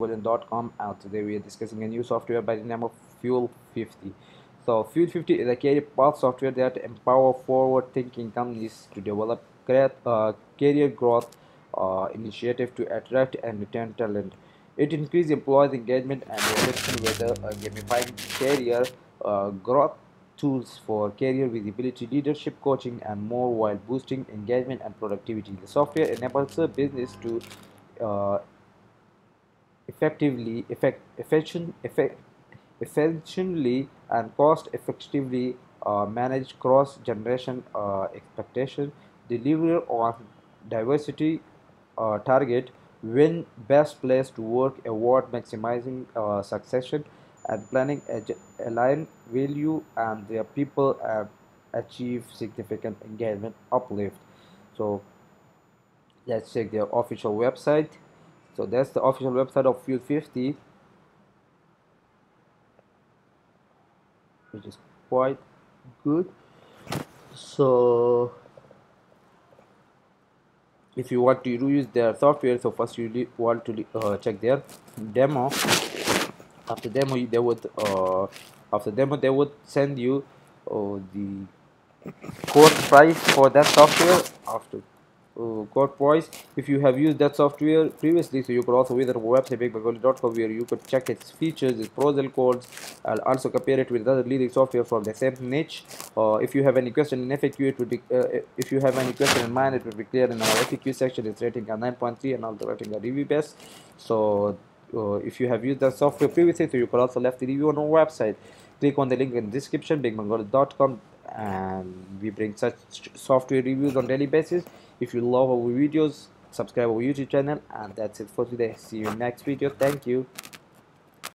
Golden.com and today we are discussing a new software by the name of Fuel 50. So Fuel 50 is a career path software that empower forward-thinking companies to develop uh, career growth uh, initiative to attract and retain talent. It increases employees' engagement and retention with a, uh, gamifying career uh, growth tools for career visibility, leadership coaching, and more while boosting engagement and productivity. The software enables a business to uh, effectively, effect, effect, efficiently and cost effectively uh, manage cross generation uh, expectation, deliver on diversity uh, target, win best place to work award, maximizing uh, succession and planning align value and their people and achieve significant engagement uplift. So let's check their official website so that's the official website of Fuel 50 which is quite good. So if you want to use their software so first you want to uh, check their demo. After demo they would uh, after demo they would send you uh, the code price for that software. After uh, code price if you have used that software previously so you could also visit our website bigmongolian.com where you could check its features its pros and cons and also compare it with other leading software from the same niche. Uh, if you have any question in FAQ it would be uh, if you have any question in mind it would be clear in our FAQ section. It's rating a 9.3 and also rating a review best. So uh, if you have used that software previously so you could also left the review on our website. Click on the link in the description bigmongolian.com and we bring such software reviews on daily basis. If you love our videos subscribe our youtube channel. And that's it for today. See you next video. Thank you